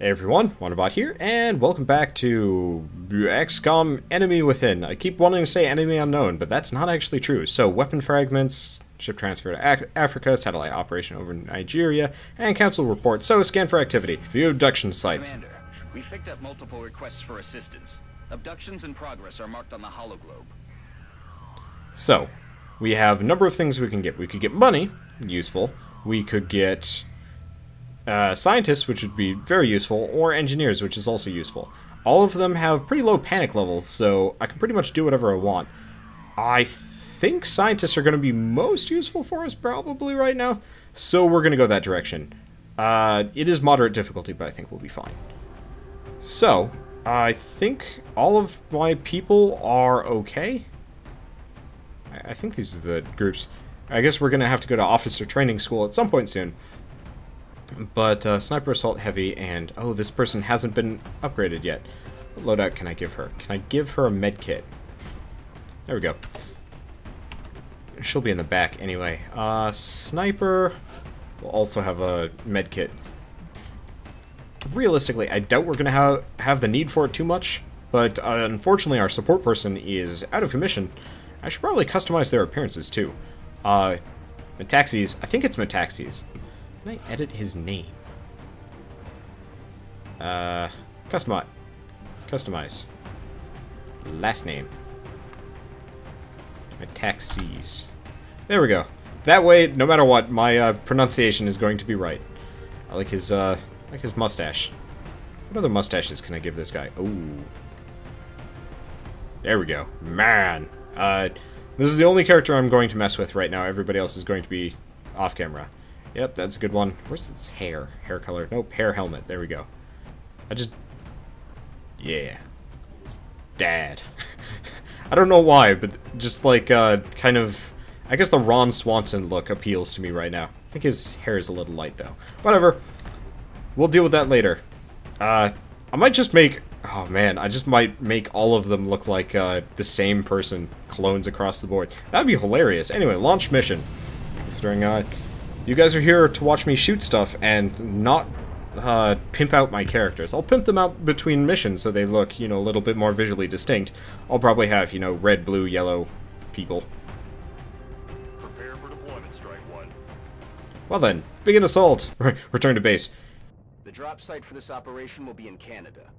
Hey everyone, Wanderbot here, and welcome back to XCOM Enemy Within. I keep wanting to say Enemy Unknown, but that's not actually true. So, weapon fragments, ship transfer to Ac Africa, satellite operation over Nigeria, and council report. So, scan for activity. View abduction sites. Commander, we've picked up multiple requests for assistance. Abductions in progress are marked on the hologlobe. So, we have a number of things we can get. We could get money, useful. We could get uh, scientists, which would be very useful, or engineers, which is also useful. All of them have pretty low panic levels, so I can pretty much do whatever I want. I think scientists are going to be most useful for us probably right now, so we're going to go that direction. Uh, it is moderate difficulty, but I think we'll be fine. So, I think all of my people are okay. I, I think these are the groups. I guess we're going to have to go to officer training school at some point soon. But uh, Sniper Assault Heavy and... Oh, this person hasn't been upgraded yet. What loadout can I give her? Can I give her a med kit? There we go. She'll be in the back anyway. Uh, Sniper will also have a med kit. Realistically, I doubt we're going to have, have the need for it too much. But uh, unfortunately, our support person is out of commission. I should probably customize their appearances too. Uh, Metaxes, I think it's Metaxes. Can I edit his name? Uh, customize. Customize. Last name. My taxis. There we go. That way, no matter what, my uh, pronunciation is going to be right. I like his, uh, I like his mustache. What other mustaches can I give this guy? Ooh. There we go. Man. Uh, this is the only character I'm going to mess with right now. Everybody else is going to be off camera. Yep, that's a good one. Where's this hair? Hair color? Nope, hair helmet. There we go. I just... Yeah. It's dad. I don't know why, but just like, uh, kind of... I guess the Ron Swanson look appeals to me right now. I think his hair is a little light, though. Whatever. We'll deal with that later. Uh, I might just make... Oh, man, I just might make all of them look like, uh, the same person. Clones across the board. That'd be hilarious. Anyway, launch mission. Considering, uh... You guys are here to watch me shoot stuff and not uh, pimp out my characters. I'll pimp them out between missions so they look, you know, a little bit more visually distinct. I'll probably have, you know, red, blue, yellow people. Prepare for deployment, Strike One. Well then, begin assault. Return to base. The drop site for this operation will be in Canada.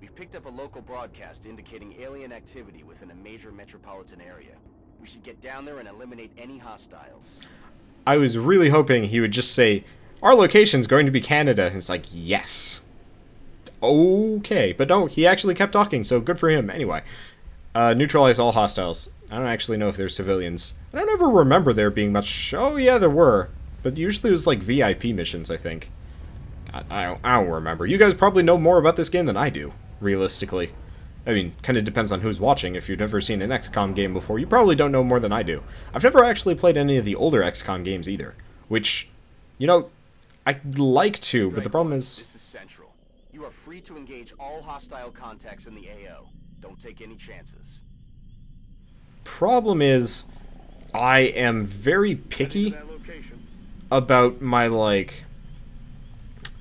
We've picked up a local broadcast indicating alien activity within a major metropolitan area. We should get down there and eliminate any hostiles. I was really hoping he would just say, our location's going to be Canada. And it's like, yes. Okay. But no, he actually kept talking, so good for him. Anyway, uh, neutralize all hostiles. I don't actually know if they're civilians. I don't ever remember there being much... Oh, yeah, there were. But usually it was like VIP missions, I think. I, I, don't, I don't remember. You guys probably know more about this game than I do, realistically. I mean, kind of depends on who's watching. If you've never seen an XCOM game before, you probably don't know more than I do. I've never actually played any of the older XCOM games either, which, you know, I'd like to, but the problem is... This is Central. You are free to engage all hostile contacts in the AO. Don't take any chances. Problem is, I am very picky about my, like,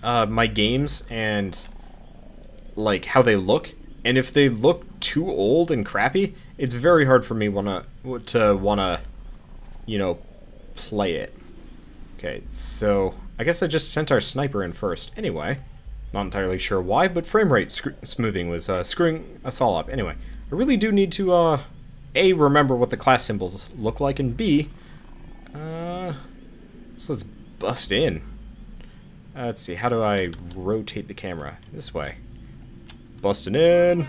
uh, my games and, like, how they look. And if they look too old and crappy, it's very hard for me wanna to wanna, you know, play it. Okay, so I guess I just sent our sniper in first. Anyway, not entirely sure why, but frame rate smoothing was uh, screwing us all up. Anyway, I really do need to uh, a remember what the class symbols look like, and b, uh, so let's bust in. Uh, let's see, how do I rotate the camera? This way. Busting in.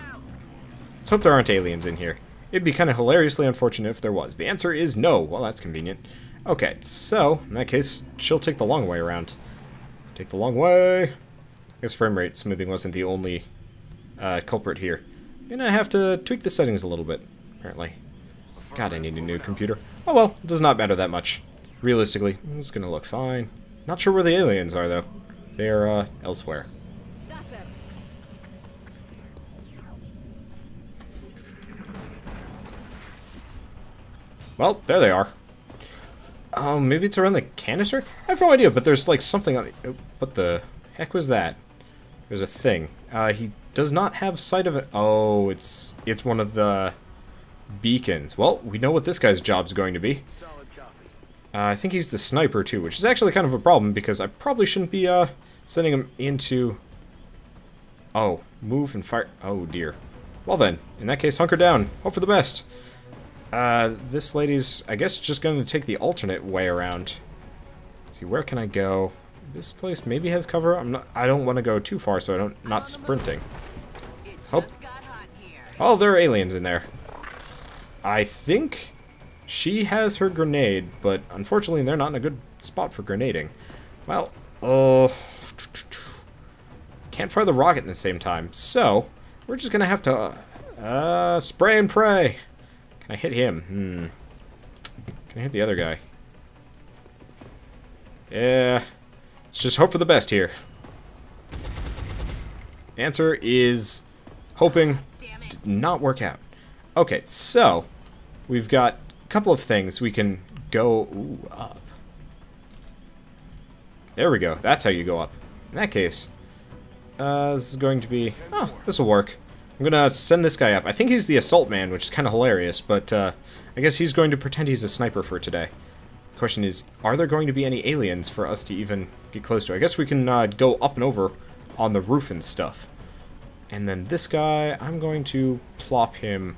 Let's hope there aren't aliens in here. It'd be kind of hilariously unfortunate if there was. The answer is no. Well, that's convenient. Okay, so, in that case, she'll take the long way around. Take the long way. I guess frame rate smoothing wasn't the only uh, culprit here. Gonna have to tweak the settings a little bit, apparently. God, I need a new computer. Oh well, it does not matter that much. Realistically, it's gonna look fine. Not sure where the aliens are, though. They are, uh, elsewhere. Well, there they are. Oh, maybe it's around the canister? I have no idea, but there's like something on the... oh, What the... heck was that? There's a thing. Uh, he does not have sight of it. Oh, it's it's one of the beacons. Well, we know what this guy's job's going to be. Uh, I think he's the sniper too, which is actually kind of a problem because I probably shouldn't be uh, sending him into... Oh, move and fire... Oh dear. Well then, in that case, hunker down. Hope for the best. Uh, this lady's, I guess, just going to take the alternate way around. Let's see, where can I go? This place maybe has cover. I'm not. I don't want to go too far, so I don't not sprinting. Oh, oh, there are aliens in there. I think she has her grenade, but unfortunately, they're not in a good spot for grenading. Well, uh, can't fire the rocket at the same time, so we're just gonna have to uh, spray and pray. Can I hit him? Hmm. Can I hit the other guy? Yeah. Let's just hope for the best here. Answer is hoping did not work out. Okay, so we've got a couple of things we can go ooh, up. There we go. That's how you go up. In that case, uh, this is going to be... Oh, this will work. I'm gonna send this guy up. I think he's the assault man, which is kind of hilarious, but uh, I guess he's going to pretend he's a sniper for today. The question is, are there going to be any aliens for us to even get close to? I guess we can uh, go up and over on the roof and stuff. And then this guy, I'm going to plop him...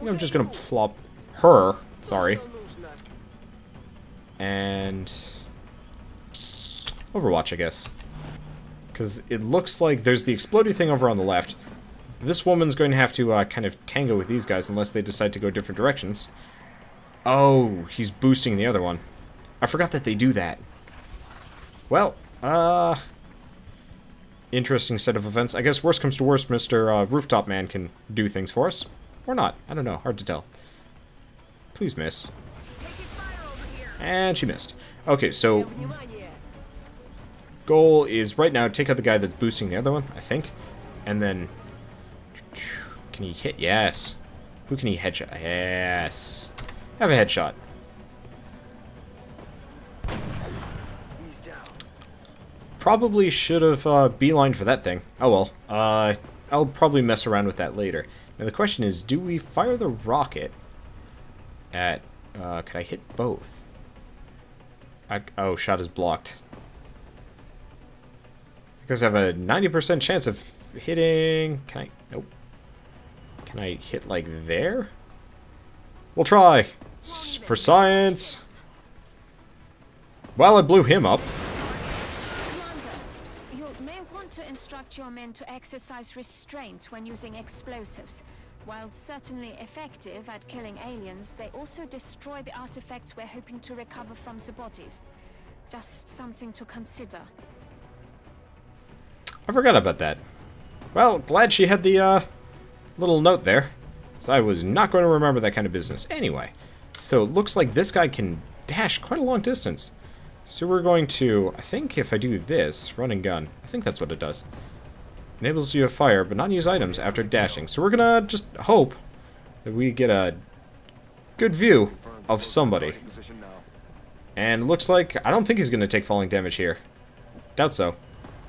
I'm just to plop her, sorry. And... Overwatch, I guess. Because it looks like there's the exploding thing over on the left, this woman's going to have to uh, kind of tango with these guys unless they decide to go different directions. Oh, he's boosting the other one. I forgot that they do that. Well, uh... Interesting set of events. I guess worst comes to worst, Mr. Uh, Rooftop Man can do things for us. Or not. I don't know. Hard to tell. Please miss. And she missed. Okay, so... Goal is right now take out the guy that's boosting the other one, I think. And then can he hit? Yes. Who can he headshot? Yes. Have a headshot. Probably should have uh, beelined for that thing. Oh well. Uh, I'll probably mess around with that later. Now the question is, do we fire the rocket at... Uh, can I hit both? I, oh, shot is blocked. Because I have a 90% chance of hitting... Can I... Nope. Can I hit like there? We'll try. S for science. Well, I blew him up. you may want to instruct your men to exercise restraint when using explosives. While certainly effective at killing aliens, they also destroy the artifacts we're hoping to recover from the bodies. Just something to consider. I forgot about that. Well, glad she had the, uh, little note there. So I was not going to remember that kind of business. Anyway, so it looks like this guy can dash quite a long distance. So we're going to, I think if I do this, run and gun, I think that's what it does. Enables you to fire, but not use items after dashing. So we're gonna just hope that we get a good view of somebody. And looks like, I don't think he's gonna take falling damage here. Doubt so.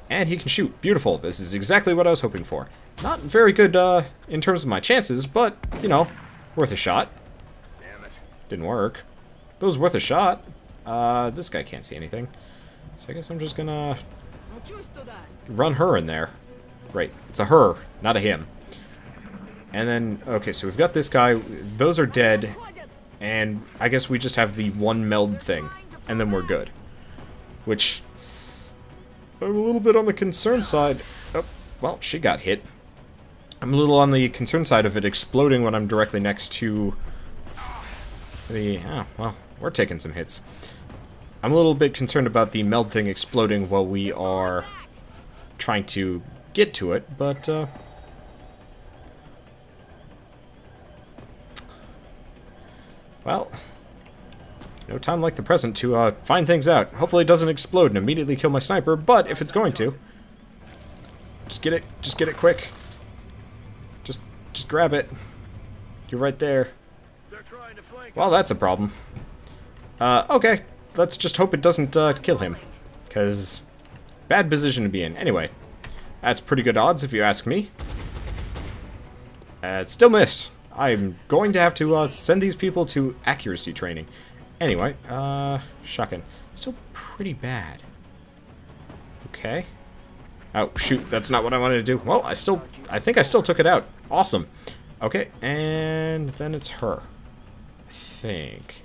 And he can shoot. Beautiful. This is exactly what I was hoping for. Not very good uh, in terms of my chances, but, you know, worth a shot. Damn it. Didn't work. But it was worth a shot. Uh, this guy can't see anything. So I guess I'm just gonna run her in there. Right, it's a her, not a him. And then, okay, so we've got this guy. Those are dead. And I guess we just have the one meld thing. And then we're good. Which, I'm a little bit on the concern side. Oh, well, she got hit. I'm a little on the concern side of it exploding when I'm directly next to the... Oh, well, we're taking some hits. I'm a little bit concerned about the meld thing exploding while we are trying to get to it, but... Uh, well, no time like the present to uh, find things out. Hopefully it doesn't explode and immediately kill my sniper, but if it's going to, just get it, just get it quick. Just grab it. You're right there. Well, that's a problem. Uh, okay. Let's just hope it doesn't uh, kill him. Because Bad position to be in. Anyway, that's pretty good odds if you ask me. Uh, still missed. I'm going to have to uh, send these people to accuracy training. Anyway, uh, shocking. Still pretty bad. Okay. Oh, shoot, that's not what I wanted to do. Well, I still, I think I still took it out. Awesome. Okay, and then it's her. I think.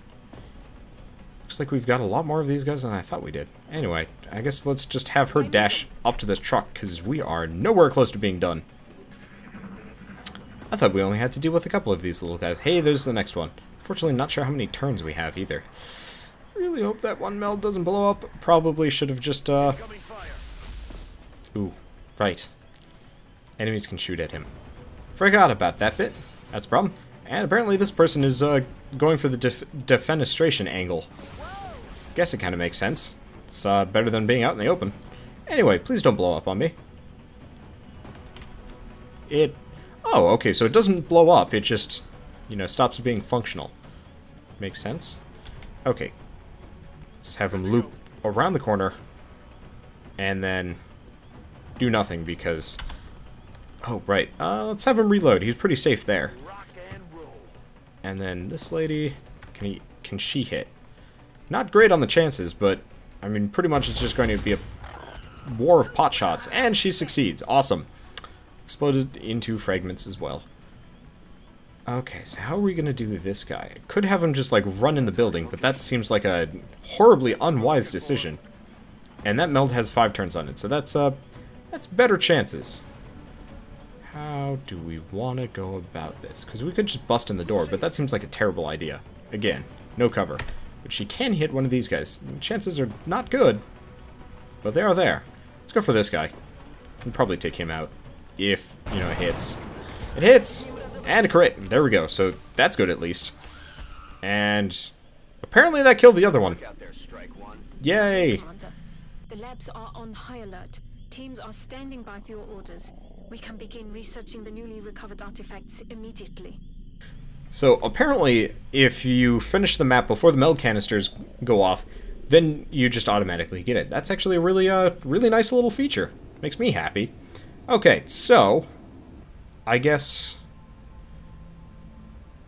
Looks like we've got a lot more of these guys than I thought we did. Anyway, I guess let's just have her dash up to this truck, because we are nowhere close to being done. I thought we only had to deal with a couple of these little guys. Hey, there's the next one. Fortunately, not sure how many turns we have either. Really hope that one meld doesn't blow up. Probably should have just, uh... Ooh, right. Enemies can shoot at him. Forgot about that bit. That's a problem. And apparently this person is uh, going for the def defenestration angle. Guess it kind of makes sense. It's uh, better than being out in the open. Anyway, please don't blow up on me. It... Oh, okay, so it doesn't blow up. It just, you know, stops being functional. Makes sense. Okay. Let's have him loop around the corner. And then do nothing because... Oh, right. Uh, let's have him reload. He's pretty safe there. And then this lady, can he? Can she hit? Not great on the chances, but I mean, pretty much it's just going to be a war of pot shots, and she succeeds. Awesome. Exploded into fragments as well. Okay, so how are we going to do this guy? Could have him just, like, run in the building, but that seems like a horribly unwise decision. And that meld has five turns on it, so that's, uh, that's better chances. How do we want to go about this? Because we could just bust in the door, but that seems like a terrible idea. Again, no cover. But she can hit one of these guys. Chances are not good, but they are there. Let's go for this guy. We'll probably take him out if, you know, it hits. It hits! And a crit. There we go. So that's good at least. And apparently that killed the other one. Yay! The labs are on high alert. Teams are standing by for your orders. We can begin researching the newly recovered artifacts immediately. So apparently, if you finish the map before the meld canisters go off, then you just automatically get it. That's actually a really, uh, really nice little feature. Makes me happy. Okay, so I guess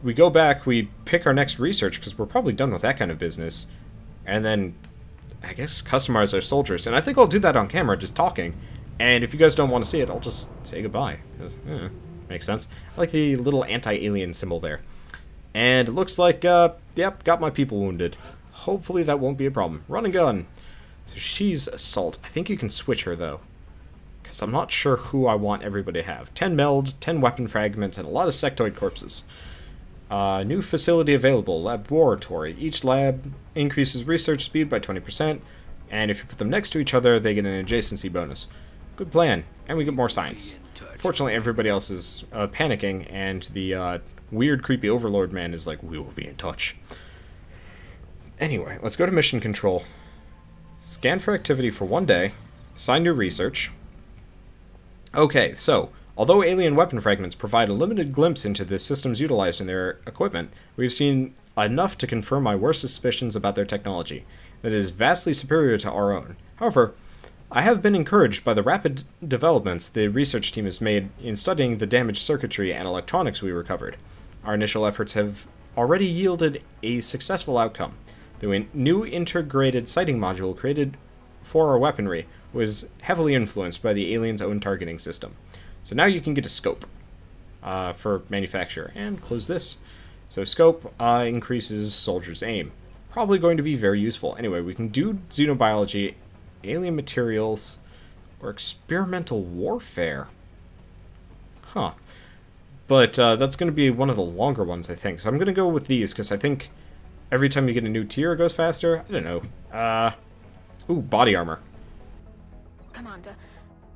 we go back, we pick our next research because we're probably done with that kind of business, and then I guess customize our soldiers. And I think I'll do that on camera, just talking. And if you guys don't want to see it, I'll just say goodbye. Because, makes sense. I like the little anti-alien symbol there. And it looks like, uh, yep, got my people wounded. Hopefully that won't be a problem. Run and gun. So she's Assault. I think you can switch her, though. Because I'm not sure who I want everybody to have. 10 meld, 10 weapon fragments, and a lot of sectoid corpses. Uh, new facility available, laboratory. Each lab increases research speed by 20%, and if you put them next to each other, they get an adjacency bonus. Good plan. And we get more science. Fortunately, everybody else is uh, panicking, and the uh, weird, creepy Overlord man is like, we will be in touch. Anyway, let's go to mission control. Scan for activity for one day. Sign new research. Okay, so, although alien weapon fragments provide a limited glimpse into the systems utilized in their equipment, we've seen enough to confirm my worst suspicions about their technology, that it is vastly superior to our own. However, I have been encouraged by the rapid developments the research team has made in studying the damaged circuitry and electronics we recovered. Our initial efforts have already yielded a successful outcome. The new integrated sighting module created for our weaponry was heavily influenced by the alien's own targeting system. So now you can get a scope uh, for manufacture. And close this. So scope uh, increases soldier's aim. Probably going to be very useful. Anyway, we can do xenobiology alien materials, or experimental warfare. Huh. But uh, that's going to be one of the longer ones, I think. So I'm going to go with these, because I think every time you get a new tier, it goes faster. I don't know. Uh, ooh, body armor. Commander,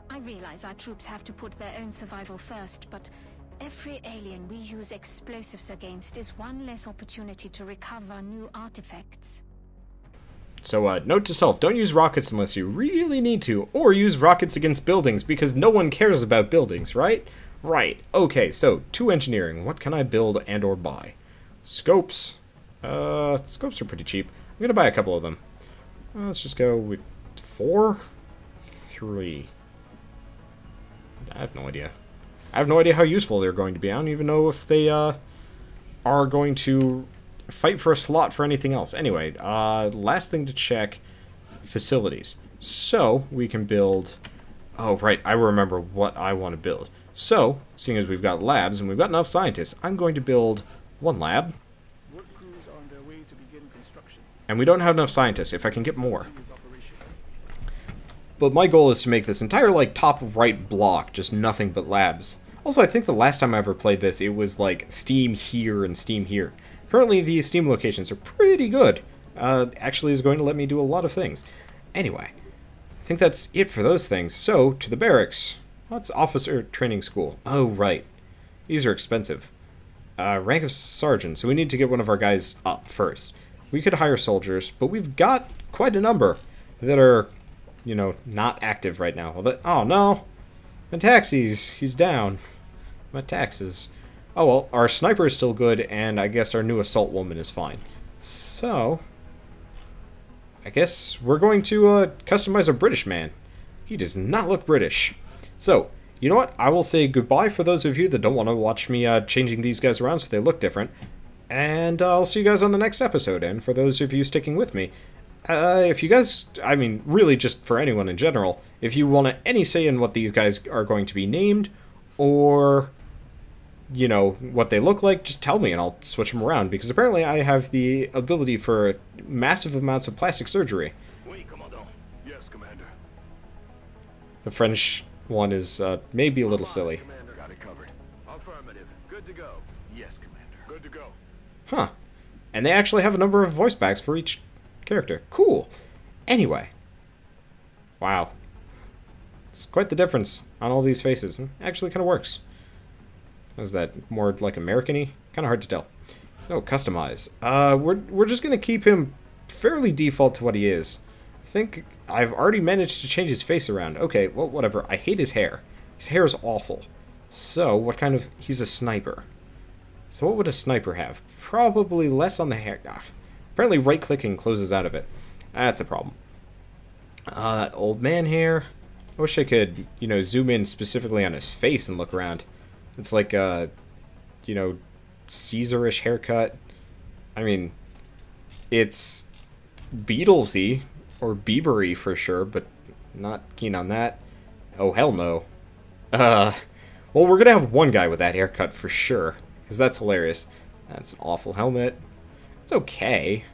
I realize our troops have to put their own survival first, but every alien we use explosives against is one less opportunity to recover new artifacts. So, uh, note to self, don't use rockets unless you really need to, or use rockets against buildings, because no one cares about buildings, right? Right. Okay, so, to engineering, what can I build and or buy? Scopes. Uh, scopes are pretty cheap. I'm gonna buy a couple of them. Uh, let's just go with four, three. I have no idea. I have no idea how useful they're going to be. I don't even know if they uh, are going to fight for a slot for anything else. Anyway, uh, last thing to check, facilities. So, we can build... Oh, right, I remember what I want to build. So, seeing as we've got labs and we've got enough scientists, I'm going to build one lab. And we don't have enough scientists, if I can get more. But my goal is to make this entire, like, top right block just nothing but labs. Also, I think the last time I ever played this, it was, like, Steam here and Steam here. Currently, the Steam locations are pretty good. Uh, actually is going to let me do a lot of things. Anyway, I think that's it for those things. So, to the barracks. What's officer training school? Oh, right. These are expensive. Uh, rank of sergeant, so we need to get one of our guys up first. We could hire soldiers, but we've got quite a number that are, you know, not active right now. Oh, no. My taxis, he's down. My taxes. Oh, well, our sniper is still good, and I guess our new assault woman is fine. So, I guess we're going to uh, customize a British man. He does not look British. So, you know what? I will say goodbye for those of you that don't want to watch me uh, changing these guys around so they look different. And uh, I'll see you guys on the next episode. And for those of you sticking with me, uh, if you guys, I mean, really just for anyone in general, if you want any say in what these guys are going to be named, or, you know, what they look like, just tell me and I'll switch them around. Because apparently I have the ability for massive amounts of plastic surgery. Oui. Yes, Commander. The French one is uh, maybe a little silly. Commander got it covered. Affirmative. Good to go. Yes, Commander. Good to go. Huh. And they actually have a number of voice backs for each character. Cool. Anyway. Wow. It's quite the difference on all these faces. It actually kind of works. Is that more like American-y? Kind of hard to tell. Oh, customize. Uh, we're, we're just going to keep him fairly default to what he is. I think I've already managed to change his face around. Okay, well, whatever. I hate his hair. His hair is awful. So, what kind of... He's a sniper. So what would a sniper have? Probably less on the hair. Ah, apparently right-clicking closes out of it. That's a problem. Uh, that old man here. I wish I could, you know, zoom in specifically on his face and look around. It's like a, you know, Caesarish haircut. I mean, it's Beatlesy or Biebery for sure, but not keen on that. Oh hell no. Uh, well, we're gonna have one guy with that haircut for sure, because that's hilarious. That's an awful helmet. It's okay.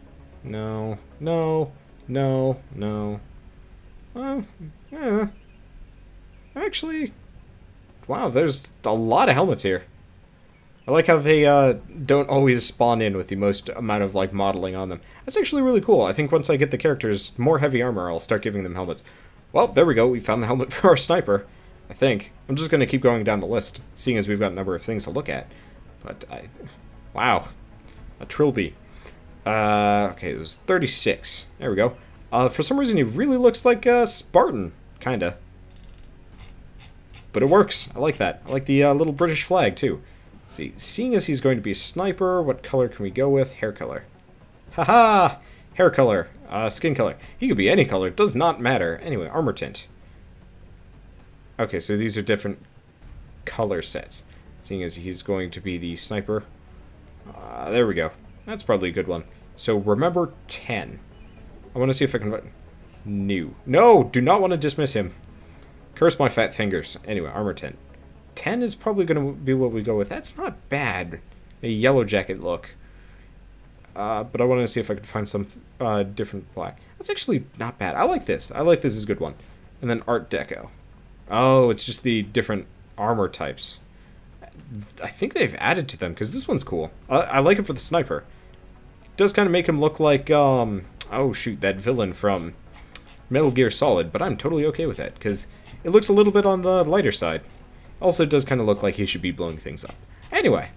No, no, no, no. Well, yeah. Actually, wow, there's a lot of helmets here. I like how they uh, don't always spawn in with the most amount of like modeling on them. That's actually really cool. I think once I get the characters more heavy armor, I'll start giving them helmets. Well, there we go. We found the helmet for our sniper. I think. I'm just going to keep going down the list, seeing as we've got a number of things to look at. But I... Wow. A trilby. Uh, okay, it was 36. There we go. Uh, for some reason, he really looks like a Spartan. Kinda. But it works. I like that. I like the uh, little British flag, too. Let's see. Seeing as he's going to be a sniper, what color can we go with? Hair color. Haha! -ha! Hair color. Uh, skin color. He could be any color. It does not matter. Anyway, armor tint. Okay, so these are different color sets. Seeing as he's going to be the sniper. Uh, there we go. That's probably a good one. So remember 10. I want to see if I can... New. No! Do not want to dismiss him. Curse my fat fingers. Anyway, armor 10. 10 is probably going to be what we go with. That's not bad. A yellow jacket look. Uh, but I wanted to see if I could find some uh, different black. That's actually not bad. I like this. I like this is a good one. And then Armor Deco. Oh, it's just the different armor types. I think they've added to them, because this one's cool. I, I, like it for the sniper. It does kind of make him look like, um... Oh, shoot, that villain from Metal Gear Solid, but I'm totally okay with that, because it looks a little bit on the lighter side. Also does kind of look like he should be blowing things up. Anyway,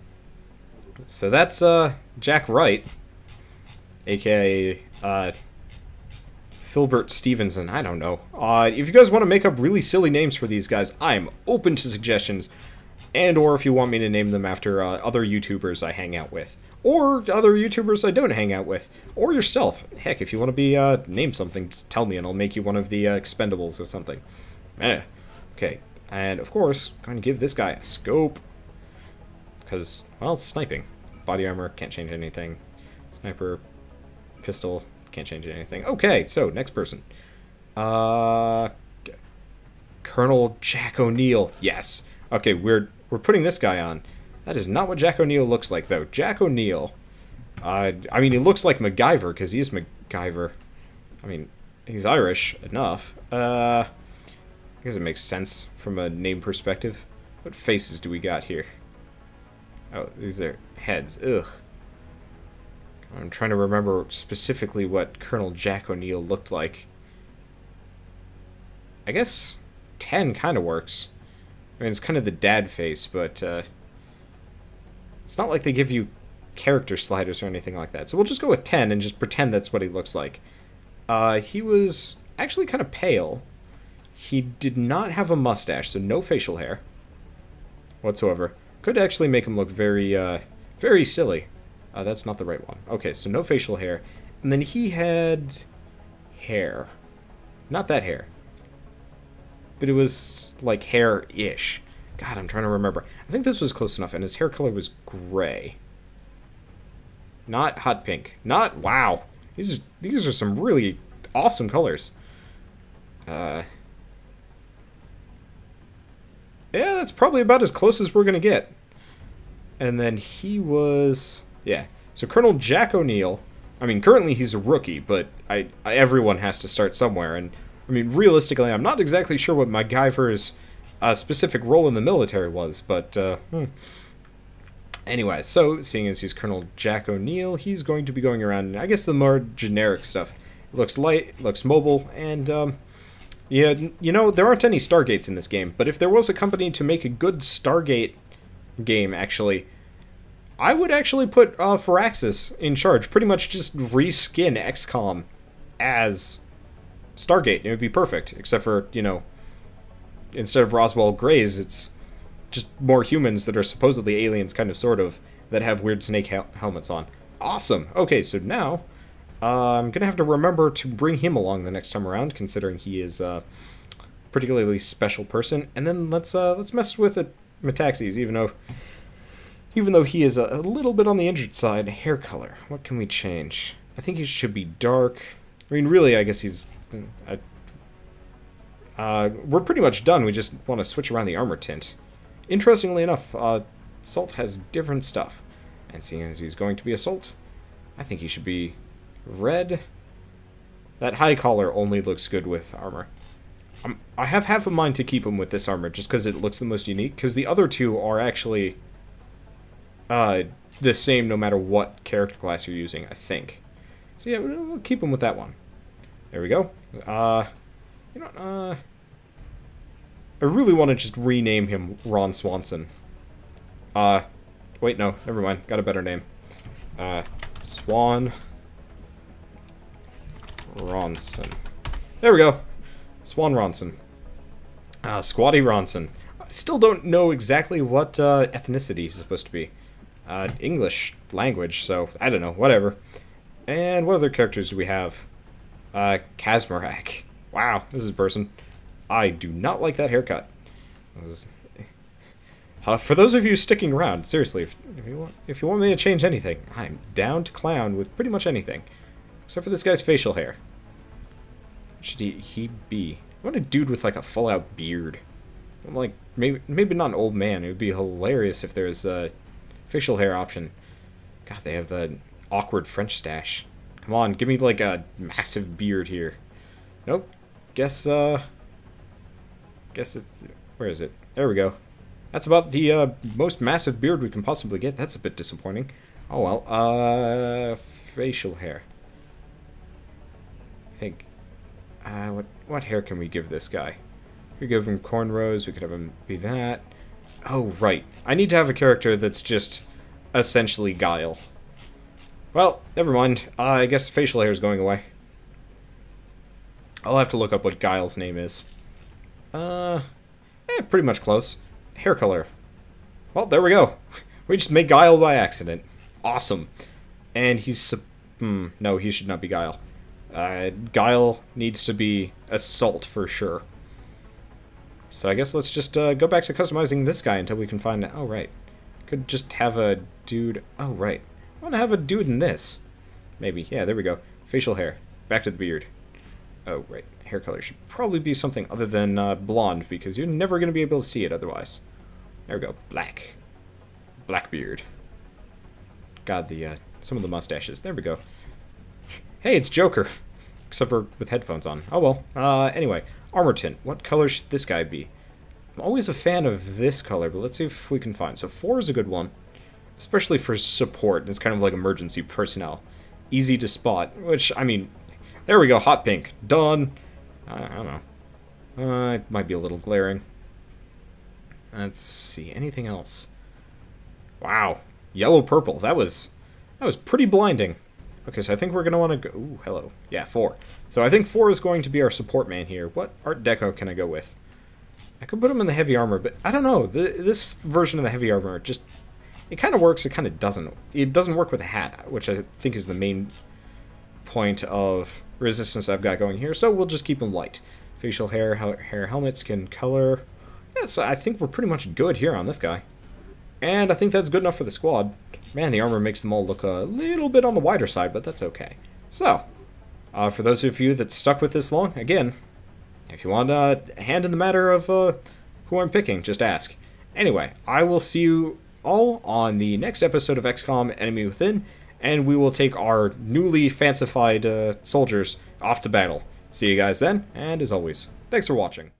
so that's uh, Jack Wright, aka uh, Filbert Stevenson. I don't know. Uh, if you guys want to make up really silly names for these guys, I'm open to suggestions. And or if you want me to name them after uh, other YouTubers I hang out with. Or other YouTubers I don't hang out with. Or yourself. Heck, if you want to be uh, named something, tell me and I'll make you one of the uh, expendables or something. Eh. Okay. And, of course, going to give this guy a scope. Because, well, sniping. Body armor, can't change anything. Sniper, pistol, can't change anything. Okay, so, next person. Uh... Colonel Jack O'Neill. Yes. Okay, we're we're putting this guy on. That is not what Jack O'Neill looks like, though. Jack O'Neill. Uh, I mean, he looks like MacGyver because he is MacGyver. I mean, he's Irish enough. Uh, I guess it makes sense from a name perspective. What faces do we got here? Oh, these are heads. Ugh. I'm trying to remember specifically what Colonel Jack O'Neill looked like. I guess 10 kind of works. I mean, it's kind of the dad face, but uh, it's not like they give you character sliders or anything like that. So we'll just go with 10 and just pretend that's what he looks like. Uh, he was actually kind of pale. He did not have a mustache, so no facial hair whatsoever. Could actually make him look very, uh, very silly. Uh, that's not the right one. Okay, so no facial hair. And then he had hair. Not that hair. But it was like hair-ish. God, I'm trying to remember. I think this was close enough, and his hair color was gray. Not hot pink. Not, wow. These are, these are some really awesome colors. Uh, yeah, that's probably about as close as we're going to get. And then he was... Yeah. So Colonel Jack O'Neill... I mean, currently he's a rookie, but I, I, everyone has to start somewhere. And, I mean, realistically, I'm not exactly sure what MacGyver's uh, specific role in the military was, but... Uh, hmm. Anyway, so, seeing as he's Colonel Jack O'Neill, he's going to be going around, I guess, the more generic stuff. It looks light, looks mobile, and, um, yeah, you know, there aren't any Stargates in this game, but if there was a company to make a good Stargate game, actually, I would actually put uh, Firaxis in charge. Pretty much just reskin XCOM as Stargate. It would be perfect, except for, you know, instead of Roswell Greys, it's just more humans that are supposedly aliens, kind of, sort of, that have weird snake hel helmets on. Awesome. Okay, so now uh, I'm gonna have to remember to bring him along the next time around, considering he is a particularly special person. And then let's uh, let's mess with it, Metaxes, even though even though he is a, little bit on the injured side. Hair color. What can we change? I think he should be dark. I mean, really, I guess he's. Uh, uh, we're pretty much done. We just want to switch around the armor tint. Interestingly enough, uh, Salt has different stuff. And seeing as he's going to be a Salt, I think he should be red. That high collar only looks good with armor. Um, I have half a mind to keep him with this armor just because it looks the most unique, because the other two are actually uh, the same no matter what character class you're using, I think. So yeah, we'll keep him with that one. There we go. Uh, you know, uh, I really want to just rename him Ron Swanson. Uh, wait, no, never mind. Got a better name. Uh, Swan Ronson. There we go. Swan Ronson. Uh, Squatty Ronson. I still don't know exactly what uh, ethnicity he's supposed to be. Uh, English language, so I don't know, whatever. And what other characters do we have? Uh, Kaczmarek. Wow, this is a person. I do not like that haircut. Uh, for those of you sticking around, seriously, if, if, you want, if you want me to change anything, I'm down to clown with pretty much anything. Except for this guy's facial hair. Should he, he be? I want a dude with like a full-out beard. I'm Like, maybe maybe not an old man. It would be hilarious if there was a facial hair option. God, they have the awkward French stash. Come on, give me like a massive beard here. Nope. Guess, uh... Guess. Where is it? There we go. That's about the uh, most massive beard we can possibly get. That's a bit disappointing. Oh well. Uh, facial hair. Think... Uh, what, what hair can we give this guy? We could give him cornrows. We could have him be that. Oh, right. I need to have a character that's just essentially Guile. Well, never mind. Uh, I guess facial hair is going away. I'll have to look up what Guile's name is. Uh, eh, pretty much close. Hair color. Well, there we go. We just made Guile by accident. Awesome. And he's... Hmm, no, he should not be Guile. Uh, Guile needs to be Assault for sure. So I guess let's just uh, go back to customizing this guy until we can find... Oh, right. Could just have a dude... Oh, right. I want to have a dude in this. Maybe. Yeah, there we go. Facial hair. Back to the beard. Oh, right. Hair color should probably be something other than uh, blonde, because you're never going to be able to see it otherwise. There we go. Black. Black beard. God, the, uh, some of the mustaches. There we go. Hey, it's Joker. Except for with headphones on. Oh well. Uh, anyway, armor tint. What color should this guy be? I'm always a fan of this color, but let's see if we can find. So four is a good one. Especially for support. It's kind of like emergency personnel. Easy to spot. Which, I mean, there we go. Hot pink. Done. I, I don't know. Uh, it might be a little glaring. Let's see. Anything else? Wow. Yellow purple. That was that was pretty blinding. Okay, so I think we're going to want to go... Ooh, hello. Yeah, four. So I think four is going to be our support man here. What Armor Deco can I go with? I could put him in the heavy armor, but I don't know. The, this version of the heavy armor just... It kind of works, it kind of doesn't. It doesn't work with a hat, which I think is the main point of resistance I've got going here. So we'll just keep him light. Facial hair, hair helmet, skin color. Yes, I think we're pretty much good here on this guy. And I think that's good enough for the squad. Man, the armor makes them all look a little bit on the wider side, but that's okay. So, uh, for those of you that stuck with this long, again, if you want a hand in the matter of uh, who I'm picking, just ask. Anyway, I will see you all on the next episode of XCOM Enemy Within, and we will take our newly fancified uh, soldiers off to battle. See you guys then, and as always, thanks for watching.